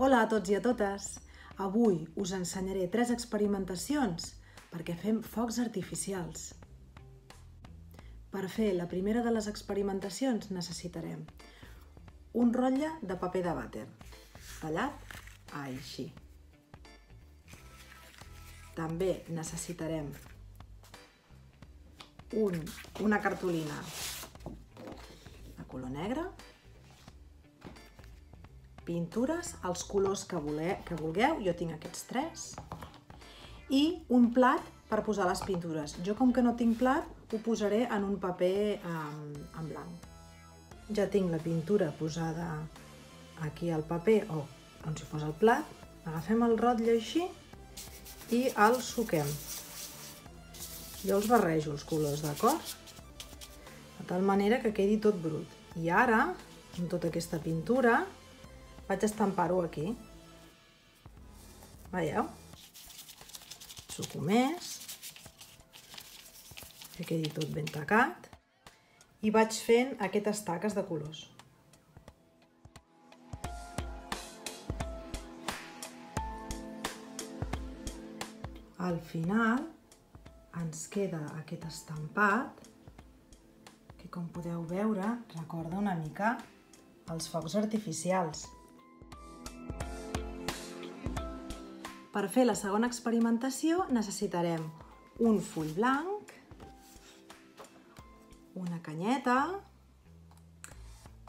Hola a tots i a totes! Avui us ensenyaré tres experimentacions perquè fem focs artificials. Per fer la primera de les experimentacions necessitarem un rotlle de paper de vàter, tallat així. També necessitarem un, una cartolina de color negre, pintures, els colors que, vole, que vulgueu, jo tinc aquests tres, i un plat per posar les pintures. Jo, com que no tinc plat, ho posaré en un paper en, en blanc. Ja tinc la pintura posada aquí al paper, o com si fos el plat. Agafem el rotlle així i el suquem. Jo els barrejo, els colors, d'acord? De tal manera que quedi tot brut. I ara, amb tota aquesta pintura, vaig estampar-ho aquí. Veieu? Suco més, que quedi tot ben tacat, i vaig fent aquestes taques de colors. Al final ens queda aquest estampat que com podeu veure recorda una mica els focs artificials. Per fer la segona experimentació necessitarem un full blanc, una canyeta,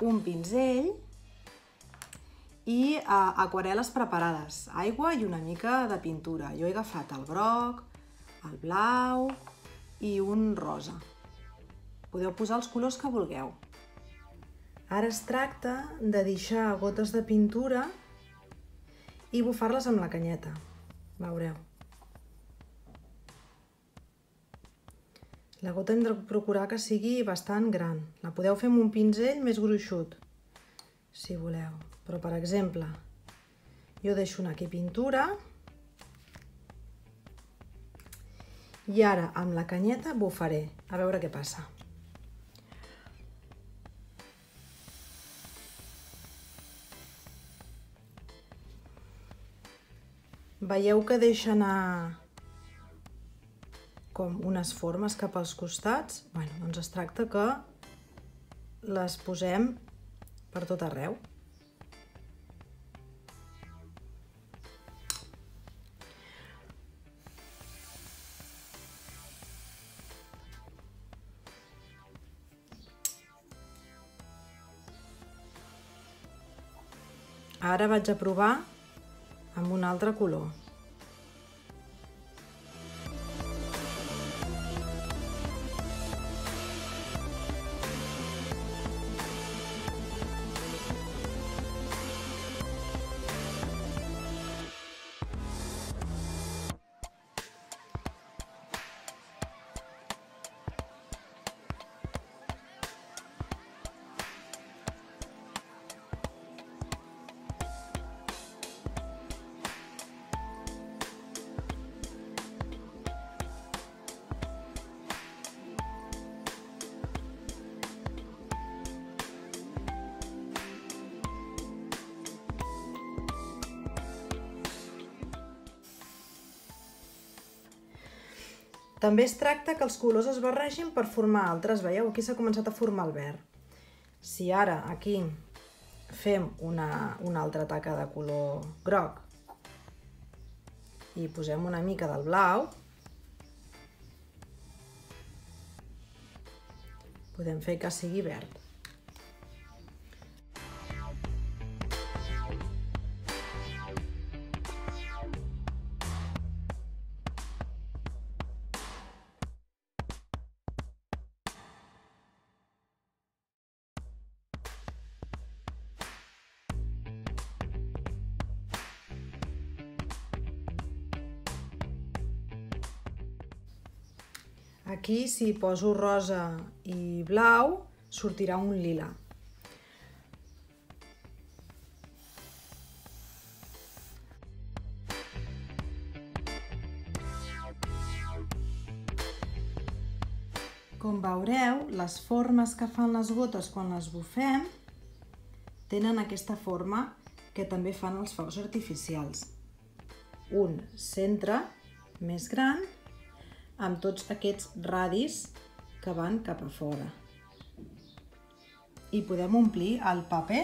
un pinzell i uh, aquarel·les preparades, aigua i una mica de pintura. Jo he agafat el groc, el blau i un rosa. Podeu posar els colors que vulgueu. Ara es tracta de deixar gotes de pintura i bufar-les amb la canyeta. Veureu. La gota hem de procurar que sigui bastant gran. La podeu fer amb un pinzell més gruixut, si voleu. Però, per exemple, jo deixo anar aquí pintura i ara amb la canyeta bufaré. A veure què passa. Veieu que deixa anar com unes formes cap als costats? Bueno, doncs es tracta que les posem per tot arreu. Ara vaig a provar amb un altre color. També es tracta que els colors es barregin per formar altres. Veieu? Aquí s'ha començat a formar el verd. Si ara aquí fem una, una altra taca de color groc i posem una mica del blau, podem fer que sigui verd. Aquí, si poso rosa i blau, sortirà un lila. Com veureu, les formes que fan les gotes quan les bufem tenen aquesta forma que també fan els focs artificials. Un centre més gran amb tots aquests radis que van cap a fora. I podem omplir el paper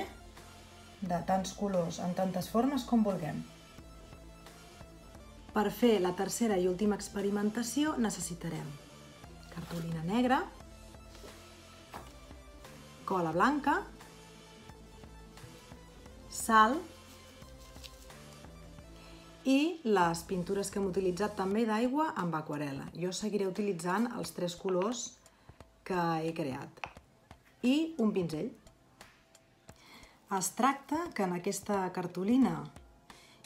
de tants colors, en tantes formes com vulguem. Per fer la tercera i última experimentació necessitarem cartolina negra, cola blanca, sal i les pintures que hem utilitzat també d'aigua amb aquarela. Jo seguiré utilitzant els tres colors que he creat. I un pinzell. Es tracta que en aquesta cartolina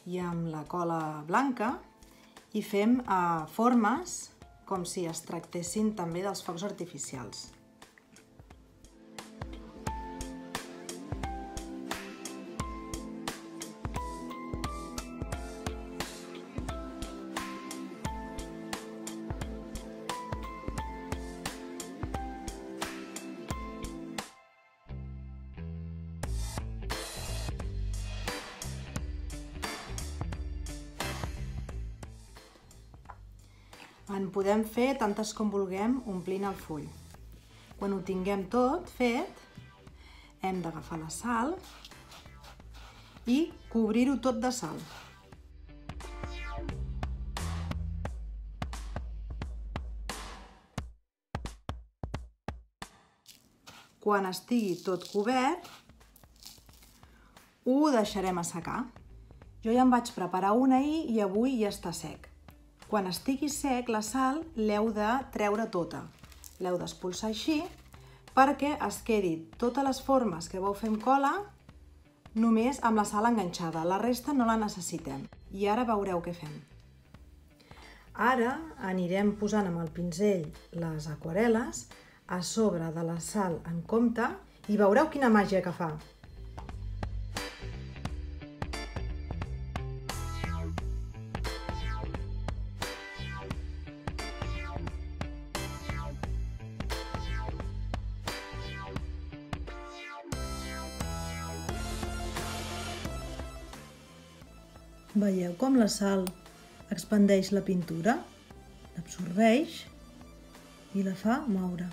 i amb la cola blanca hi fem eh, formes com si es tractessin també dels focs artificials. En podem fer tantes com vulguem omplint el full. Quan ho tinguem tot fet, hem d'agafar la sal i cobrir-ho tot de sal. Quan estigui tot cobert, ho deixarem assecar. Jo ja em vaig preparar un ahir i avui ja està sec. Quan estigui sec, la sal l'heu de treure tota. L'heu d'expulsar així perquè es quedi totes les formes que vau fer amb cola només amb la sal enganxada. La resta no la necessitem. I ara veureu què fem. Ara anirem posant amb el pinzell les aquarel·les a sobre de la sal en compte i veureu quina màgia que fa. Veieu com la sal expandeix la pintura, l'absorbeix i la fa moure.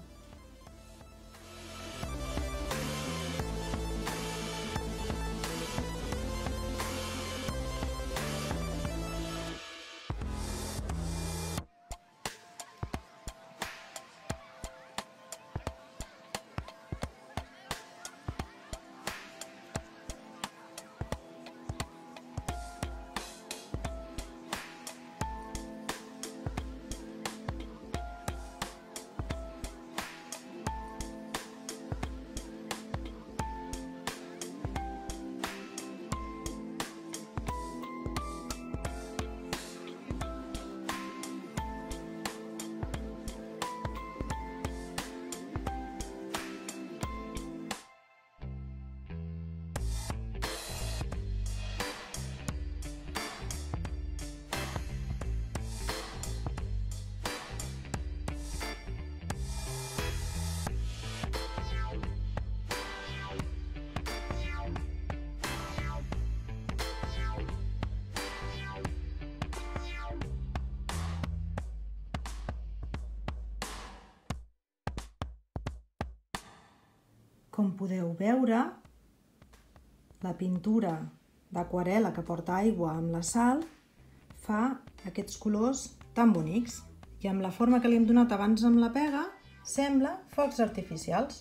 Com podeu veure, la pintura d'aquarela que porta aigua amb la sal fa aquests colors tan bonics. I amb la forma que li hem donat abans amb la pega, sembla focs artificials.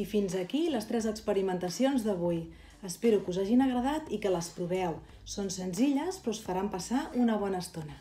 I fins aquí les tres experimentacions d'avui. Espero que us hagin agradat i que les proveu. Són senzilles, però us faran passar una bona estona.